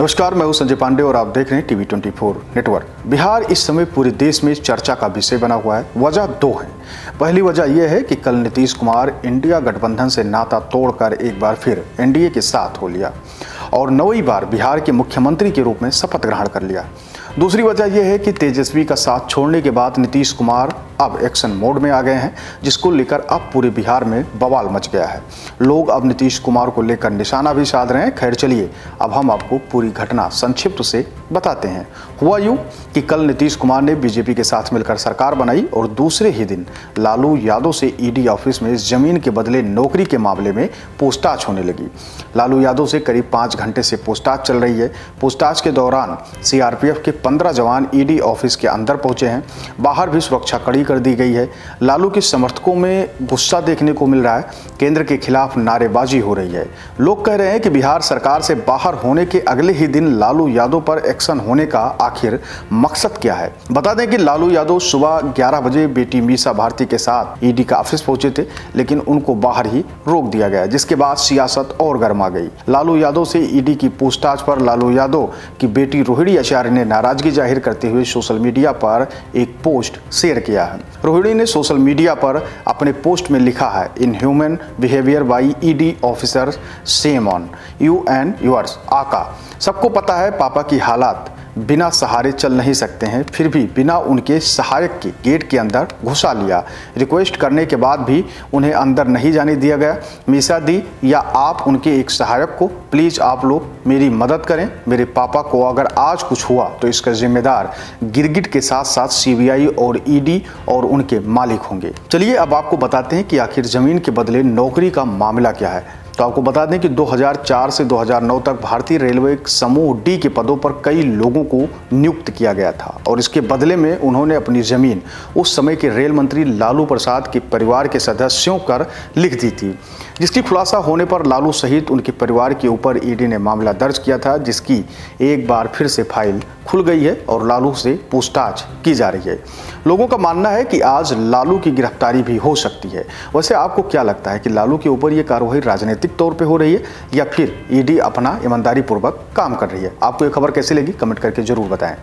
नमस्कार, मैं हूँ संजय पांडे और आप देख रहे हैं टीवी 24 नेटवर्क। बिहार इस समय पूरे देश में चर्चा का विषय बना हुआ है। वजह दो है। पहली वजह यह है कि कल नीतीश कुमार इंडिया गठबंधन से नाता तोड़कर एक बार फिर एनडीए के साथ हो लिया और नौवीं बार बिहार के मुख्यमंत्री के रूप में शपथ ग्रहण कर लिया। दूसरी वजह यह है कि तेजस्वी का साथ छोड़ने के बाद नीतीश कुमार अब एक्शन मोड में आ गए हैं, जिसको लेकर अब पूरे बिहार में बवाल मच गया है। लोग अब नीतीश कुमार को लेकर निशाना भी साध रहे हैं। खैर चलिए, अब हम आपको पूरी घटना संक्षिप्त से बताते हैं। हुआ यूँ कि कल नीतीश कुमार ने बीजेपी के साथ मिलकर सरकार बनाई और दूसरे ही दिन लालू यादव से ईडी ऑफ़िस में ज़मीन के बदले नौकरी के मामले में पूछताछ होने लगी। लालू यादव से करीब पाँच घंटे से पूछताछ चल रही है। पूछताछ के दौरान सीआरपीएफ के पंद्रह जवान ईडी ऑफ़िस के अंदर पहुँचे हैं। बाहर भी सुरक्षा कड़ी कर दी गई है। लालू के समर्थकों में गुस्सा देखने को मिल रहा है। केंद्र के खिलाफ नारेबाजी हो रही है। लोग कह रहे हैं कि बिहार सरकार से बाहर होने के अगले ही दिन लालू यादव पर एक्शन होने का आखिर मकसद क्या है? बता दें कि लालू यादव सुबह 11 बजे बेटी मीसा भारती के साथ ईडी का ऑफ़िस पहुँचे थे, लेकिन उनको बाहर ही रोक दिया गया, जिसके बाद सियासत और गर्मा गई। लालू यादव से ईडी की पूछताछ पर लालू यादव की बेटी रोहिणी आचार्य ने नाराज़गी ज़ाहिर करते हुए सोशल मीडिया पर एक पोस्ट शेयर किया है। रोहिणी ने सोशल मीडिया पर अपने पोस्ट में लिखा है in human behaviour by ED officer same on you and yours aka. सबको पता है पापा की हालात। बिना सहारे चल नहीं सकते हैं, फिर भी बिना उनके सहायक के गेट के अंदर घुसा लिया। रिक्वेस्ट करने के बाद भी उन्हें अंदर नहीं जाने दिया गया। मीसा दी, या आप उनके एक सहायक को, प्लीज़ आप लोग मेरी मदद करें। मेरे पापा को अगर आज कुछ हुआ तो इसका जिम्मेदार गिरगिट के साथ साथ सीबीआई और ईडी और उनके मालिक होंगे। चलिए, अब आपको बताते हैं कि आखिर ज़मीन के बदले नौकरी का मामला क्या है। तो आपको बता दें कि 2004 से 2009 तक भारतीय रेलवे समूह डी के पदों पर कई लोगों को नियुक्त किया गया था और इसके बदले में उन्होंने अपनी ज़मीन उस समय के रेल मंत्री लालू प्रसाद के परिवार के सदस्यों कर लिख दी थी, जिसकी खुलासा होने पर लालू सहित उनके परिवार के ऊपर ईडी ने मामला दर्ज किया था, जिसकी एक बार फिर से फ़ाइल खुल गई है और लालू से पूछताछ की जा रही है। लोगों का मानना है कि आज लालू की गिरफ्तारी भी हो सकती है। वैसे आपको क्या लगता है कि लालू के ऊपर यह कार्रवाई राजनीतिक तौर पे हो रही है या फिर ईडी अपना ईमानदारी पूर्वक काम कर रही है? आपको ये खबर कैसी लगी? कमेंट करके ज़रूर बताएँ।